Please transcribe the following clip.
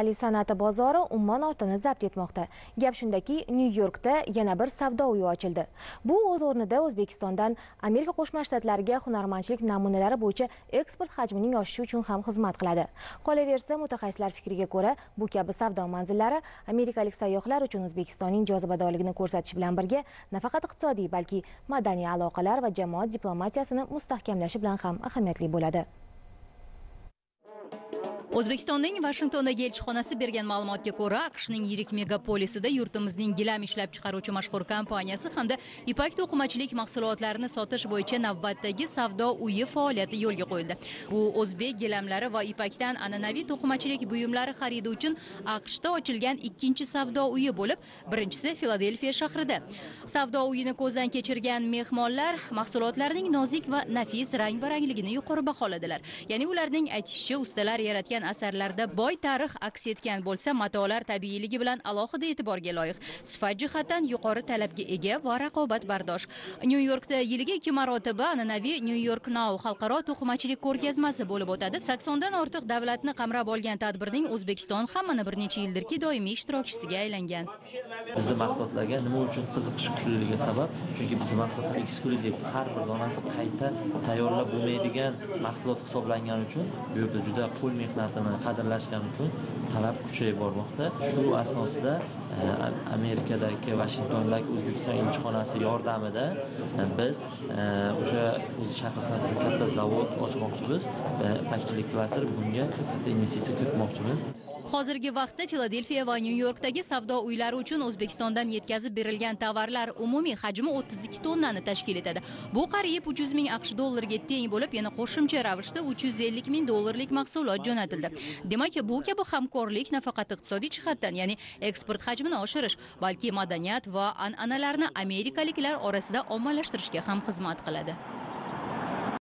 Ali san'ati bozori ummon ortini zabt etmoqda. Gap shundaki, Nyu-Yorkda yana bir savdo uyi ochildi. Bu o'z o'rnida O'zbekistondan Amerika Qo'shma Shtatlariga hunarmandchilik namunalari bo'yicha eksport hajmining oshishi uchun ham xizmat qiladi. Qolaversa, mutaxassislar fikriga ko'ra, bu kabi savdo manzillari amerikalik sayyohlar uchun O'zbekistonning jozibadorligini ko'rsatish bilan birga nafaqat iqtisodiy, balki madaniy aloqalar va jamoat diplomatiyasini mustahkamlashi bilan ham ahamiyatli bo'ladi. O'zbekistonning vashingtondagi elchixonasi bergan ma'lumotga ko'ra aqshning yirik megapolisida yurtimizning gilam ishlab chiqaruvchi mashhur kompaniyasi hamda ipak to'qimachilik mahsulotlarini sotish bo'yicha navbatdagi savdo uyi faoliyati yo'lga qo'yildi. Bu o'zbek gilamlari va ipakdan an'anaviy to'qimachilik buyumlari xaridi uchun aqshda ochilgan ikkinchi savdo uyi bo'lib birinchisi filadelfiya shahrida. Savdo uyini ko'zdan kechirgan mehmonlar mahsulotlarning nozik va nafis rang barangligini yuqori baholadilar. Ya'ni ularning aytishicha ustalar yaratgan asarlarda boy tarix aks etgan bo'lsa matolar tabiiyligi bilan alohida e'tiborga loyiq. Sifat jihatdan yuqori talabga ega va raqobatbardosh. Nyu yorkda yiliga ikki marotaba an'anaviy nyu york now xalqaro to'qimachilik ko'rgazmasi bo'lib o'tadi. Saksondan ortiq davlatni qamrab olgan tadbirning o'zbekiston ham mana bir necha yildirki doimiy ishtirokchisiga aylangan. Bizni mahsulotlarga nima uchun qiziqish kuchliligi sabab chunki bizni mahsulotlar eksklyuziv har bir donasi qayta tayyorlab bo'lmaydigan mahsulot hisoblangani uchun bu yerda juda qo'l mehnati mehnatini qadrlashgani uchun talab kuchayib bormoqda. Shu asosida e, amerikadagi vashingtondagi o'zbekiston elchixonasi yordamida e, biz e, o'sha o'zi shahrisabzda katta zavod ochmoqchimiz pakchilik klaster bunga katta investitsiya kiritmoqchimiz. Hozirgi vaqtda filadelfiya va nyu yorkdagi savdo uylari uchun o'zbekistondan yetkazib berilgan tovarlar umumiy hajmi 32 tonnani tashkil etadi. Bu qariyb 300 ming aqsh dollariga teng bo'lib yana qo'shimcha ravishda 350 ming dollarlik mahsulot jo'natildi demak bu kabi hamkorlik nafaqat iqtisodiy jihatdan ya'ni eksport hajmini oshirish balki madaniyat va an'analarni amerikaliklar orasida ommalashtirishga ham xizmat qiladi.